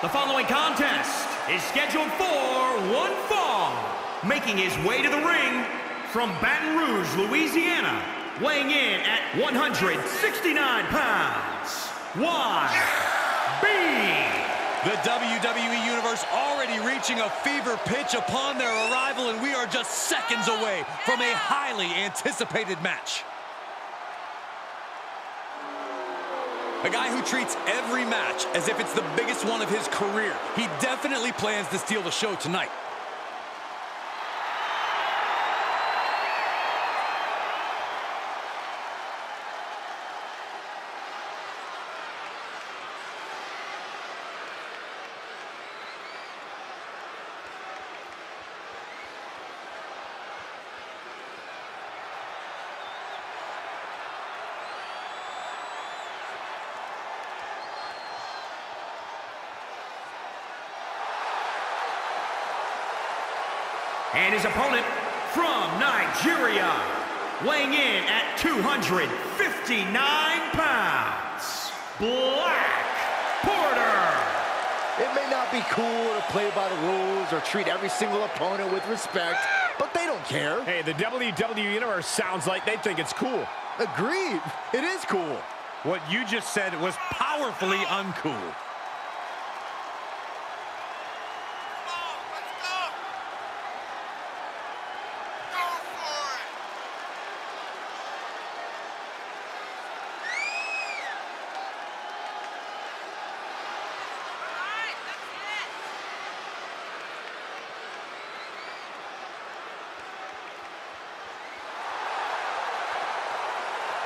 The following contest is scheduled for one fall. Making his way to the ring from Baton Rouge, Louisiana, weighing in at 169 pounds, YB. The WWE Universe already reaching a fever pitch upon their arrival, and we are just seconds away from a highly anticipated match. A guy who treats every match as if it's the biggest one of his career. He definitely plans to steal the show tonight. And his opponent from Nigeria, weighing in at 259 pounds, Black Porter. It may not be cool to play by the rules or treat every single opponent with respect, but they don't care. Hey, the WWE Universe sounds like they think it's cool. Agreed. It is cool. What you just said was powerfully uncool.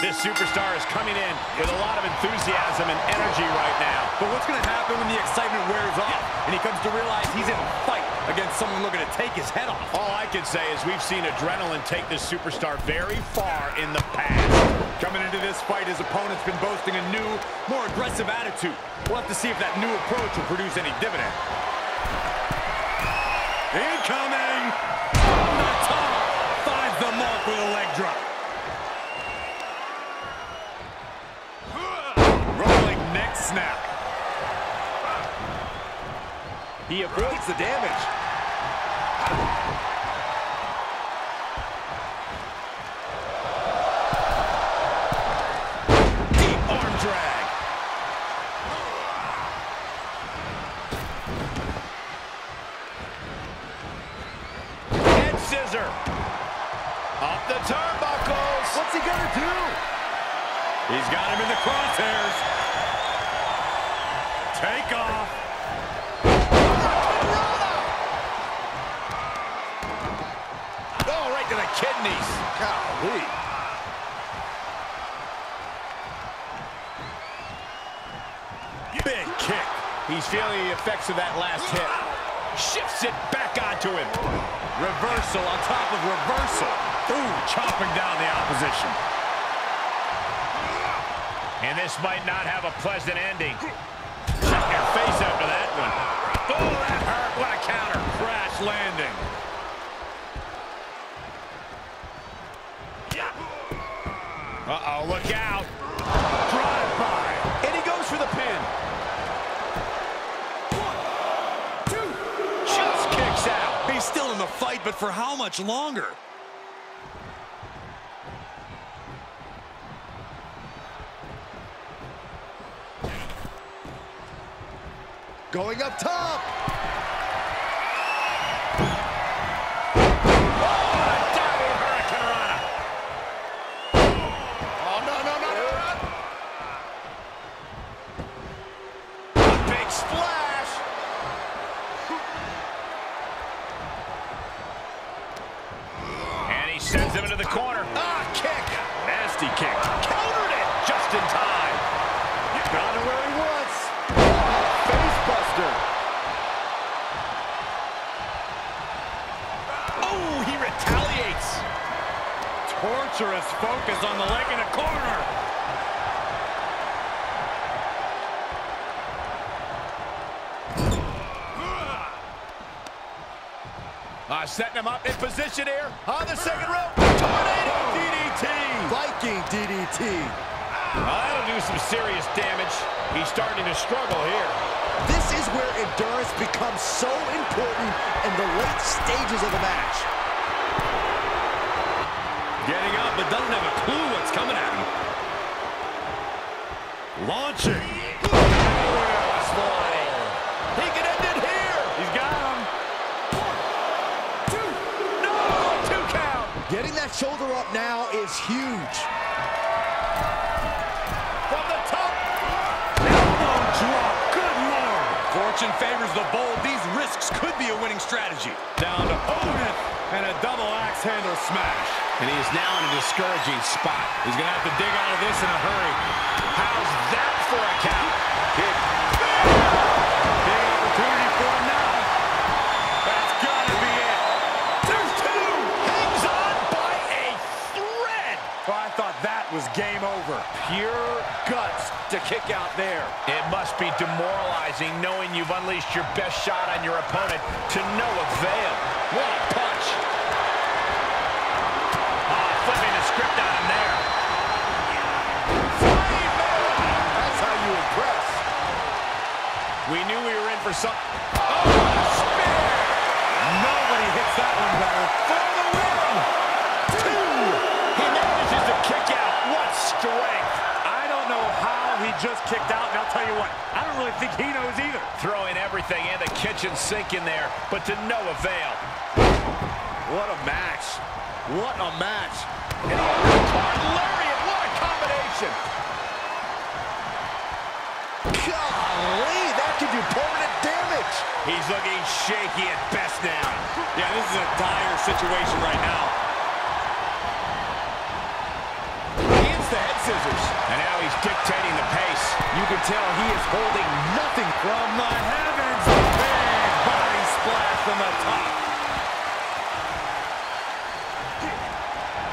This superstar is coming in with a lot of enthusiasm and energy right now. But what's going to happen when the excitement wears off and he comes to realize he's in a fight against someone looking to take his head off? All I can say is we've seen adrenaline take this superstar very far in the past. Coming into this fight, his opponent's been boasting a new, more aggressive attitude. We'll have to see if that new approach will produce any dividend. Incoming! He avoids the damage. Deep arm drag. Head scissor. Up the turnbuckles. What's he gonna do? He's got him in the crosshairs. Take off. Kidneys. Golly. Big kick. He's feeling the effects of that last hit. Shifts it back onto him. Reversal on top of reversal. Ooh, chopping down the opposition. And this might not have a pleasant ending. Check your face after that one. Oh, that hurt. What a counter. Crash landing. Uh-oh, look out. Drive by. And he goes for the pin. One, two. Just kicks out. He's still in the fight, but for how much longer? Going up top. just in time. Got him where he wants. Facebuster. Oh, he retaliates. Torturous focus on the leg in the corner. Uh, setting him up in position here on the second rope. Tornado DDT. Viking DDT. Well, that'll do some serious damage. He's starting to struggle here. This is where endurance becomes so important in the late stages of the match. Getting up, but doesn't have a clue what's coming at him. Launching. He can end it here. He's got him. No, two count. Getting that shoulder up now is huge. Fortune favors the bold. These risks could be a winning strategy. Down to Owen and a double axe handle smash. And he is now in a discouraging spot. He's going to have to dig out of this in a hurry. How's that for a count? Kick. Oh, I thought that was game over. Pure guts to kick out there. It must be demoralizing knowing you've unleashed your best shot on your opponent to no avail. What a punch. Oh, flipping the script on him there. That's how you impress. We knew we were in for something. Oh, spear. Nobody hits that one better. Just kicked out, and I'll tell you what, I don't really think he knows either. Throwing everything in the kitchen sink in there, but to no avail. What a match. What a match. And lariat. What a combination. Golly, that could do permanent damage. He's looking shaky at best now. Yeah, this is a dire situation right now. He hits the head scissors. And now he's dictating. You can tell he is holding nothing From the heavens, big body splash from the top.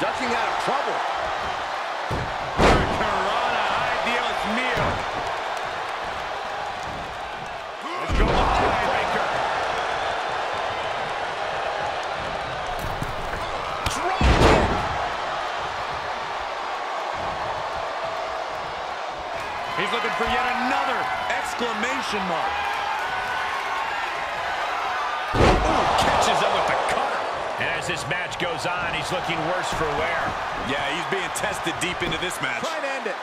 ducking out of trouble. Hurricanrana, Dios mío. Let's go behind Drop kick. He's looking for yet another exclamation mark. Ooh, catches him with the cutter. And as this match goes on, he's looking worse for wear. Yeah, he's being tested deep into this match. Try to end it.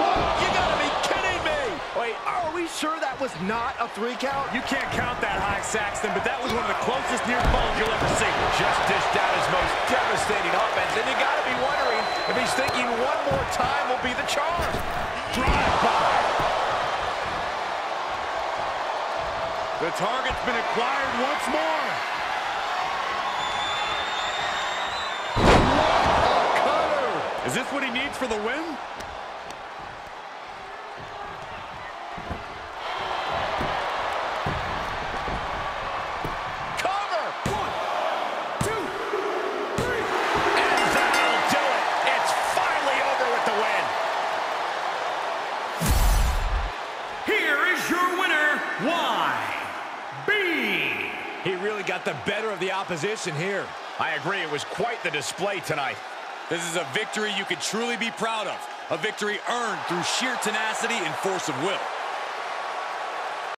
You gotta be kidding me. Wait, are we sure that was not a three count? You can't count that high, Saxton, but that was one of the closest near falls you'll ever see. Just dished out his most devastating offense, and you gotta be wondering if he's thinking one more time will be the charm. Drive by. The target's been acquired once more. What a Cutter. Is this what he needs for the win? YB. He really got the better of the opposition here. I agree. It was quite the display tonight. This is a victory you could truly be proud of. A victory earned through sheer tenacity and force of will.